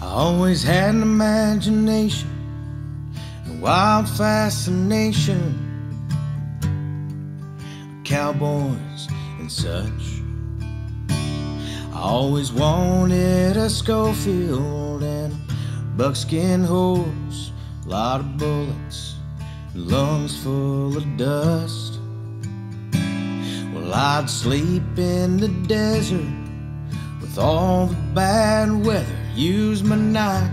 I always had an imagination, a wild fascination, cowboys and such. I always wanted a Schofield and a buckskin horse, a lot of bullets, lungs full of dust. Well, I'd sleep in the desert with all the bad weather. Use my knife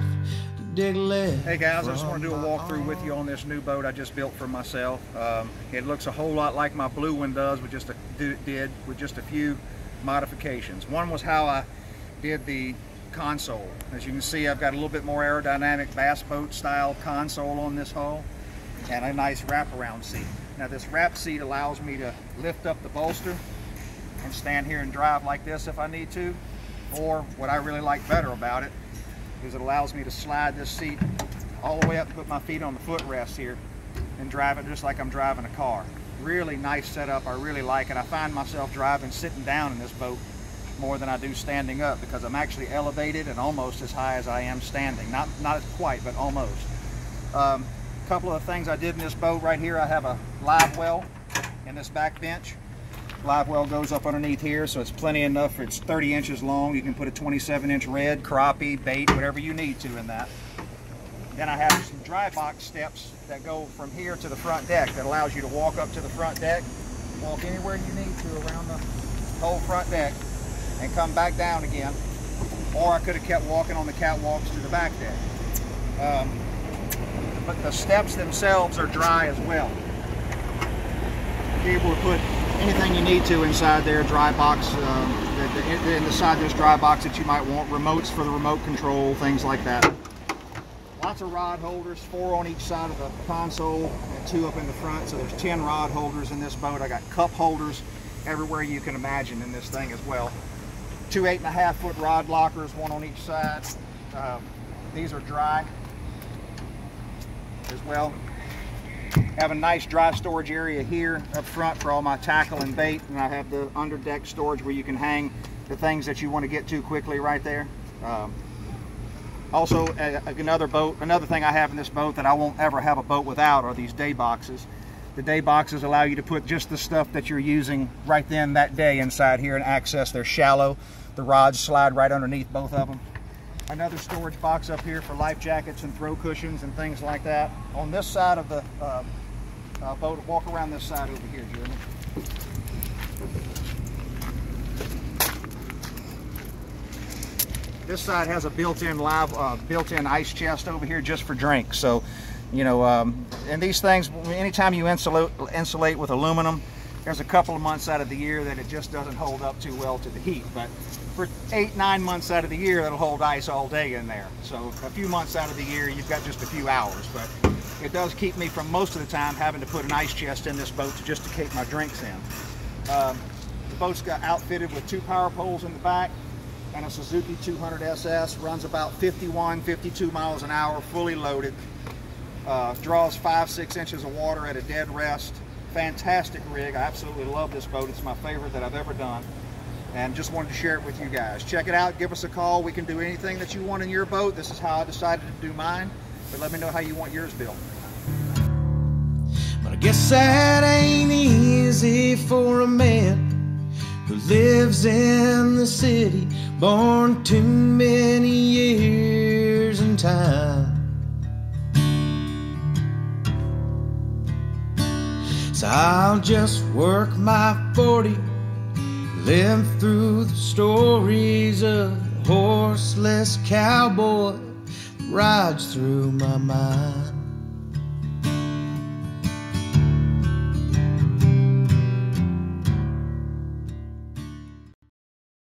to dig lead. Hey guys, I just want to do a walkthrough with you on this new boat I just built for myself. Um, it looks a whole lot like my blue one does, with just a did with just a few modifications. One was how I did the console. As you can see, I've got a little bit more aerodynamic bass boat style console on this hull and a nice wraparound seat. Now this wrap seat allows me to lift up the bolster and stand here and drive like this if I need to. Or what I really like better about it is it allows me to slide this seat all the way up, put my feet on the footrest here and drive it just like I'm driving a car really nice setup. I really like it. I find myself driving sitting down in this boat more than I do standing up because I'm actually elevated and almost as high as I am standing. Not, not quite, but almost. A um, couple of things I did in this boat right here, I have a live well in this back bench. Live well goes up underneath here, so it's plenty enough. It's 30 inches long. You can put a 27 inch red, crappie, bait, whatever you need to in that. Then I have some dry box steps that go from here to the front deck that allows you to walk up to the front deck, walk anywhere you need to around the whole front deck, and come back down again. Or I could have kept walking on the catwalks to the back deck. Um, but the steps themselves are dry as well. Be able to put anything you need to inside there, dry box, um, the, the, inside this dry box that you might want, remotes for the remote control, things like that. Lots of rod holders, four on each side of the console and two up in the front. So there's 10 rod holders in this boat. I got cup holders everywhere you can imagine in this thing as well. Two eight and a half foot rod lockers, one on each side. Um, these are dry as well. Have a nice dry storage area here up front for all my tackle and bait. And I have the under deck storage where you can hang the things that you want to get to quickly right there. Um, also, another boat, another thing I have in this boat that I won't ever have a boat without are these day boxes. The day boxes allow you to put just the stuff that you're using right then that day inside here and access. They're shallow. The rods slide right underneath both of them. Another storage box up here for life jackets and throw cushions and things like that. On this side of the uh, uh, boat, walk around this side over here, Jeremy. This side has a built-in live, uh, built-in ice chest over here just for drinks. So, you know, um, and these things, anytime you insulate, insulate with aluminum, there's a couple of months out of the year that it just doesn't hold up too well to the heat. But for eight, nine months out of the year, it'll hold ice all day in there. So a few months out of the year, you've got just a few hours. But it does keep me from most of the time having to put an ice chest in this boat just to keep my drinks in. Um, the boat's got outfitted with two power poles in the back and a Suzuki 200 SS, runs about 51, 52 miles an hour, fully loaded. Uh, draws five, six inches of water at a dead rest. Fantastic rig. I absolutely love this boat. It's my favorite that I've ever done. And just wanted to share it with you guys. Check it out. Give us a call. We can do anything that you want in your boat. This is how I decided to do mine. But let me know how you want yours built. But I guess that ain't easy for a man who lives in the city, born too many years in time. So I'll just work my 40, live through the stories of a horseless cowboy rides through my mind.